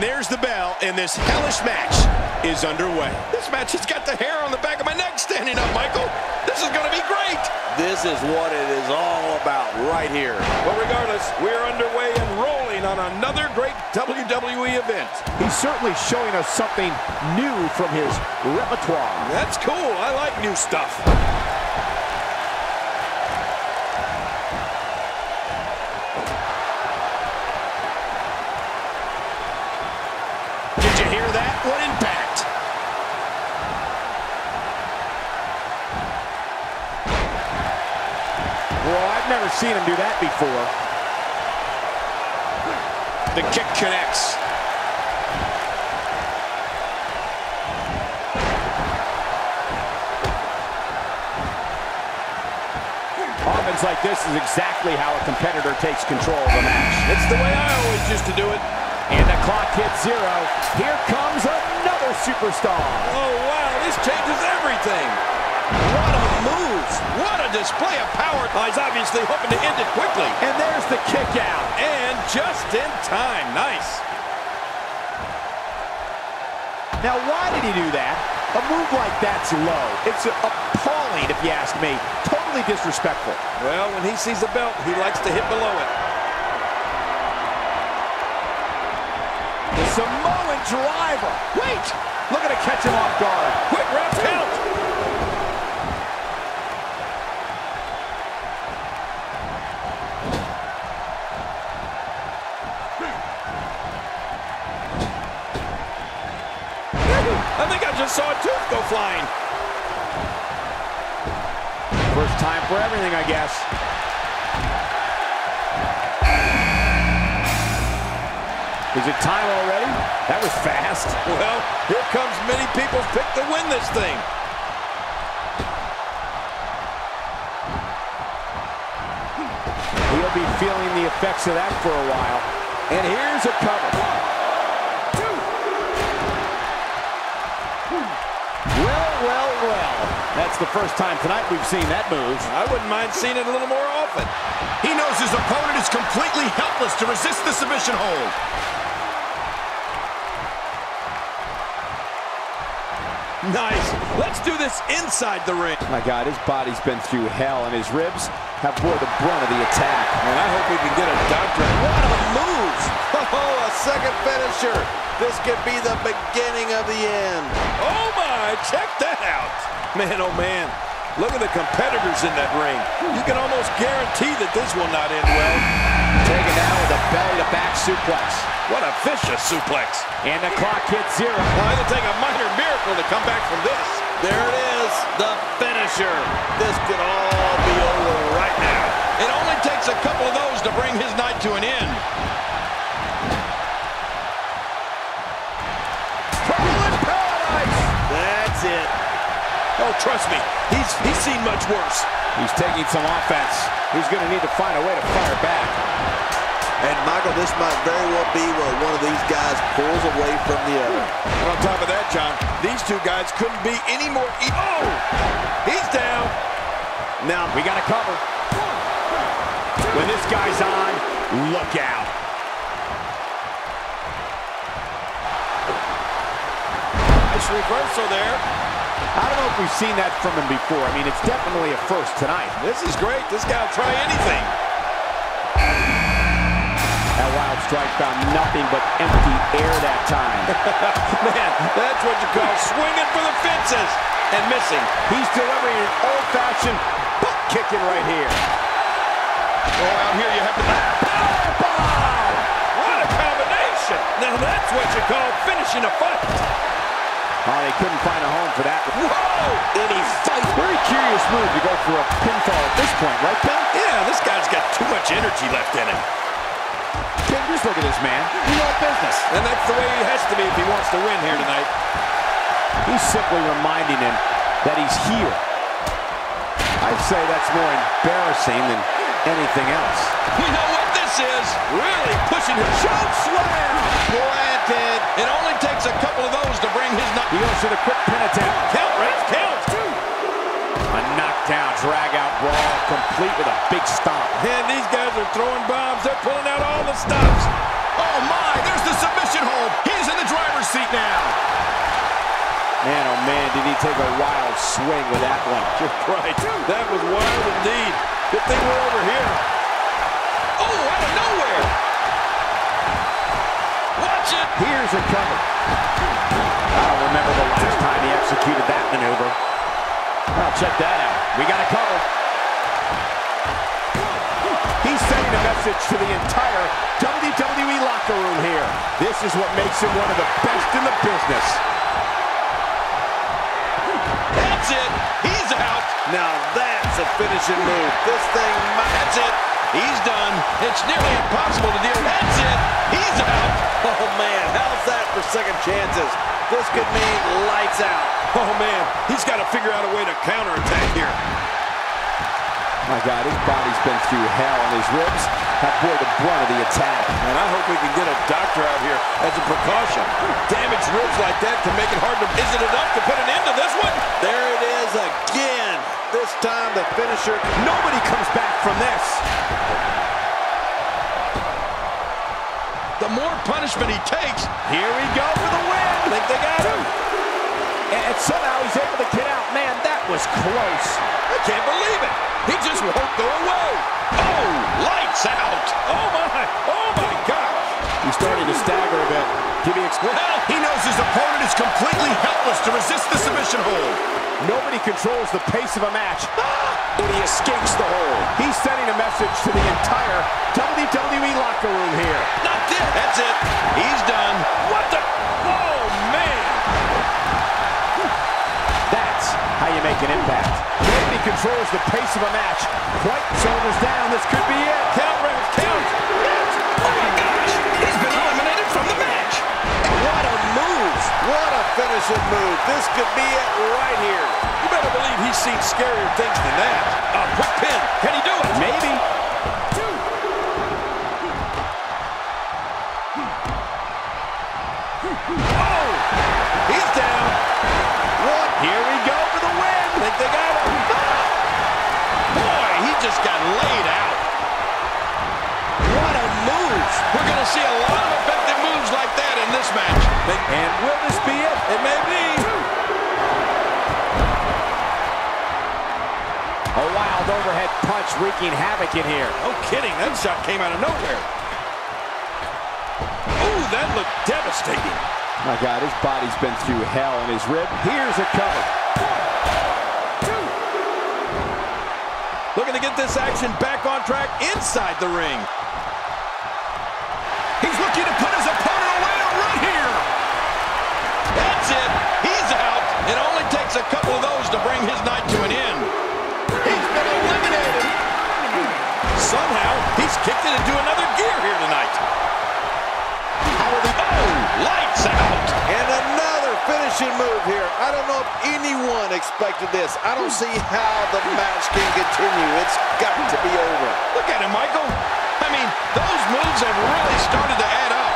And there's the bell, and this hellish match is underway. This match has got the hair on the back of my neck standing up, Michael. This is going to be great. This is what it is all about right here. But regardless, we're underway and rolling on another great WWE event. He's certainly showing us something new from his repertoire. That's cool. I like new stuff. Well, I've never seen him do that before. The kick connects. Offense like this is exactly how a competitor takes control of a match. It's the way I always used to do it. And the clock hits zero. Here comes another superstar. Oh, wow, this changes everything. What a move. What a display of power. Oh, he's obviously hoping to end it quickly. And there's the kick out. And just in time. Nice. Now, why did he do that? A move like that's low. It's appalling, if you ask me. Totally disrespectful. Well, when he sees the belt, he likes to hit below it. The Samoan driver. Wait! Look at it catch him off guard. Flying. First time for everything, I guess. Is it time already? That was fast. Well, here comes many people's pick to win this thing. He'll be feeling the effects of that for a while. And here's a cover. That's the first time tonight we've seen that move. I wouldn't mind seeing it a little more often. He knows his opponent is completely helpless to resist the submission hold. Nice. Let's do this inside the ring. My God, his body's been through hell, and his ribs have bore the brunt of the attack. And I hope we can get a doctor. What a move! Oh, a second finisher. This could be the beginning of the end. Oh, my. Check that out. Man, oh, man. Look at the competitors in that ring. You can almost guarantee that this will not end well. Taken down with a belly-to-back suplex. What a vicious suplex. And the clock hits zero. Now, it'll take a minor miracle to come back from this. There it is, the finisher. This could all be over right now. It only takes a couple of those to bring his night to an end. Oh, trust me, he's he's seen much worse. He's taking some offense. He's going to need to find a way to fire back. And Michael, this might very well be where one of these guys pulls away from the other. And on top of that, John, these two guys couldn't be any more. E oh, he's down. Now we got to cover. When this guy's on, look out. Nice reversal there. I don't know if we've seen that from him before. I mean, it's definitely a first tonight. This is great. This guy will try anything. That wild strike found nothing but empty air that time. Man, that's what you call swinging for the fences and missing. He's delivering an old-fashioned butt kicking right here. Oh, out here you have to... Powerbomb! What a combination. Now that's what you call finishing a fight. Oh, they couldn't find a home for that. Whoa! And he fights. Very curious move to go for a pinfall at this point, right, Ken? Yeah, this guy's got too much energy left in him. Ken, just look at this man. He's all business. And that's the way he has to be if he wants to win here tonight. He's simply reminding him that he's here. I'd say that's more embarrassing than anything else. We know what this is. Really pushing him. Choke slam! Planted. It only takes a couple of those to bring his night. He goes for the quick pin attempt. Count, Ref, count! Two. A knockdown, drag-out brawl, complete with a big stomp. Man, these guys are throwing bombs. They're pulling out all the stops. Oh, my. There's the submission hold. He's in the driver's seat now. Man, oh man, did he take a wild swing with that one. You're right. That was wild indeed. Good thing we're over here. Oh, out of nowhere. Watch it. Here's a cover. I don't remember the last time he executed that maneuver. Well, check that out. We got a cover. He's sending a message to the entire WWE locker room here. This is what makes him one of the best in the business. That's it. He's out. Now that's a finishing move. This thing. That's it. He's done. It's nearly impossible to deal. That's it. He's out. Oh, man, how's that for second chances? This could mean lights out. Oh, man. He's got to figure out a way to counterattack here. My God, his body's been through hell, and his ribs have bore the brunt of the attack. And I hope we can get a doctor out here as a precaution. Damaged ribs like that can make it hard to... Is it enough to put an end to this one? There it is again. This time the finisher... Nobody comes back from this. The more punishment he takes, Here we go for the win. I Think they got him? And, somehow he's able to get out. Man, that was close. I can't believe it. He just won't go away. Oh, lights out. Oh, my. Oh, my gosh. He's starting to stagger a bit. Can be explained. Well, he knows his opponent is completely helpless to resist the submission hold. Nobody controls the pace of a match. Ah! And he escapes the hold. He's sending a message to the entire WWE locker room here. Not this. That's it. He's done. What the? Oh, how make an impact. Nobody controls the pace of a match. Quite shoulders down. This could be it. Count, Ref, count. Oh, my gosh. He's been eliminated from the match. What a move. What a finishing move. This could be it right here. You better believe he's seen scarier things than that. A quick pin. Wild overhead punch wreaking havoc in here. No kidding. That shot came out of nowhere. Ooh, that looked devastating. My God, his body's been through hell, and his rib, here's a cover. Looking to get this action back on track inside the ring. He's looking to here. I don't know if anyone expected this. I don't see how the match can continue. It's got to be over. Look at him, Michael. I mean, those moves have really started to add up.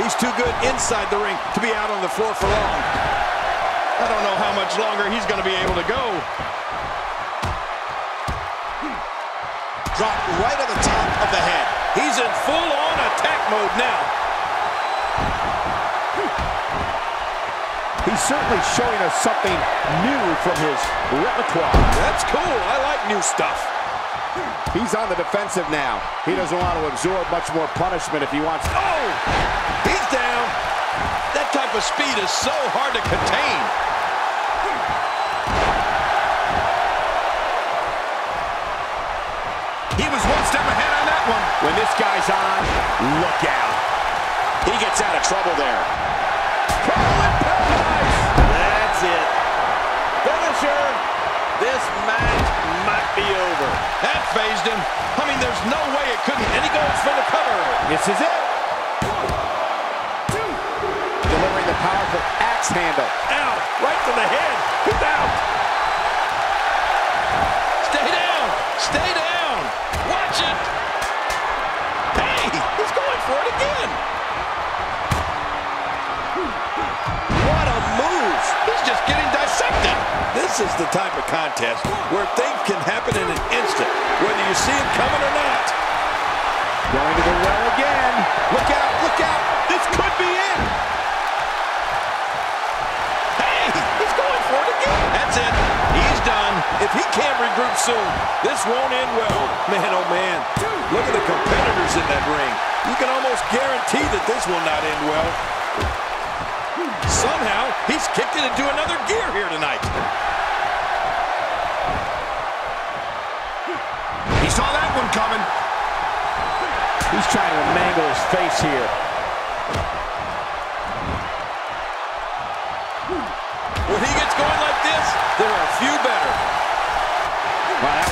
He's too good inside the ring to be out on the floor for long. I don't know how much longer he's going to be able to go. Dropped right on the top of the head. He's in full-on attack mode now. He's certainly showing us something new from his repertoire. That's cool. I like new stuff. He's on the defensive now. He doesn't want to absorb much more punishment if he wants. Oh, he's down. That type of speed is so hard to contain. He was one step ahead on that one. When this guy's on, look out. He gets out of trouble there. Finisher. This match might be over. That fazed him. I mean, there's no way it couldn't. And he goes for the cover. This is it. Two. Delivering the powerful axe handle. Ow, right to the head. He's out. Stay down. Stay down. Watch it. Hey, he's going for it again. just getting dissected. This is the type of contest where things can happen in an instant, whether you see it coming or not. Going to the well again. Look out, look out. This could be it. Hey, he's going for it again. That's it. He's done. If he can't regroup soon, this won't end well. Man, oh man. Look at the competitors in that ring. You can almost guarantee that this will not end well. Somehow, he's kicked it into another gear here tonight. He saw that one coming. He's trying to mangle his face here. When he gets going like this, there are a few better. Wow,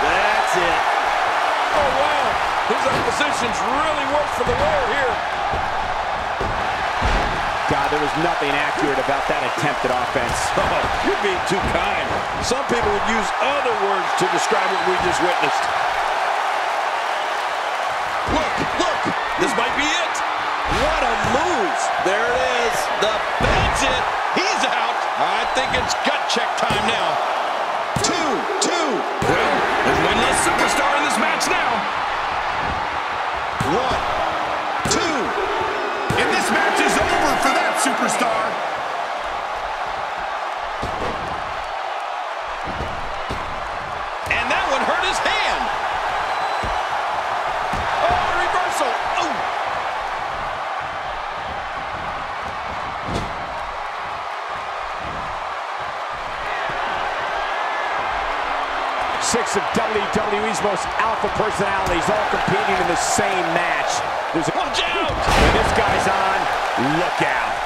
That's it. Oh, wow. His opposition's really worked for the wear here. God, there was nothing accurate about that attempted offense. Oh, you're being too kind. Some people would use other words to describe what we just witnessed. Look, look, this might be it. What a move. There it is. The That's it. He's out. I think it's gut check time now. two, two. Well, there's one less superstar in this match now. One, superstar. And that one hurt his hand. Oh, reversal. Oh. Six of WWE's most alpha personalities all competing in the same match. There's a Watch out. When this guy's on, look out.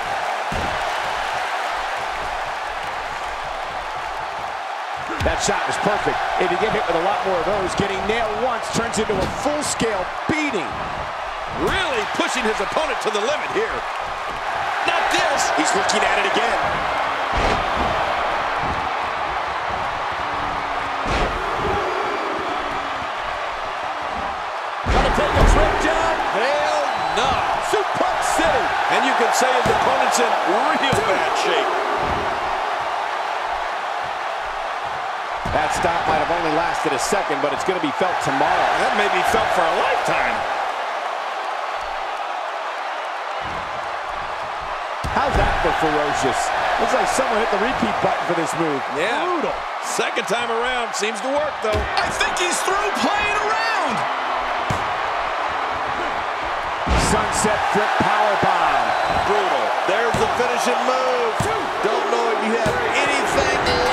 That shot was perfect. If you get hit with a lot more of those, getting nailed once turns into a full-scale beating. Really pushing his opponent to the limit here. Not this. He's looking at it again. Gonna take a trip down. Hell no. Suplex City. And you can say his opponent's in real bad shape. That stop might have only lasted a second, but it's going to be felt tomorrow. That may be felt for a lifetime. How's that for ferocious? Looks like someone hit the repeat button for this move. Yeah. Brutal. Second time around seems to work, though. I think he's through playing around. Sunset flip power bomb. Brutal. There's the finishing move. Don't know if you have anything